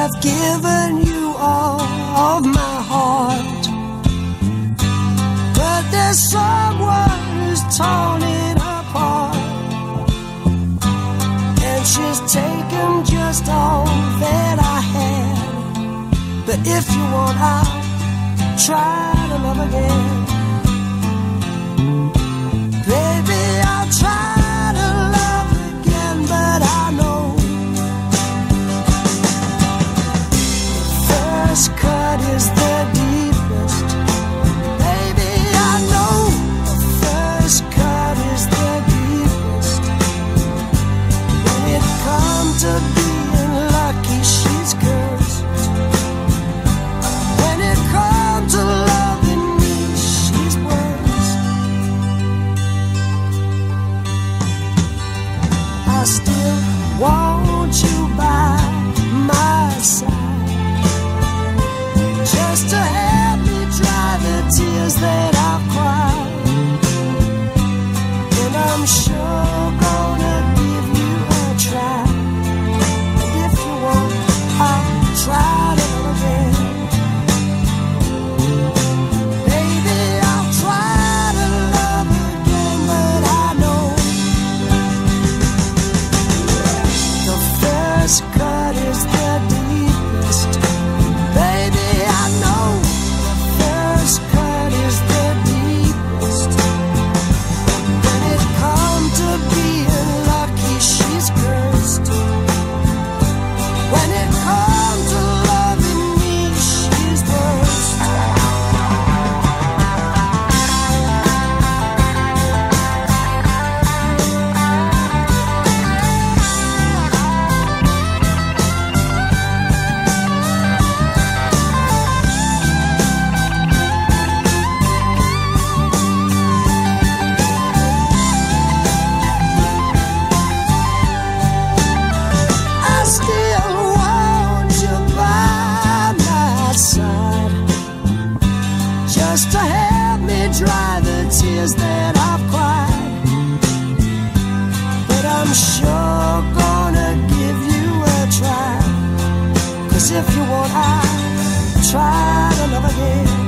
have given you all of my heart. But there's someone who's torn it apart. And she's taken just all that I had. But if you want, I'll try. being lucky she's cursed. When it comes to loving me, she's worse. I still want you by my side. tears that I've cried. But I'm sure gonna give you a try. Cause if you want I'll try to love again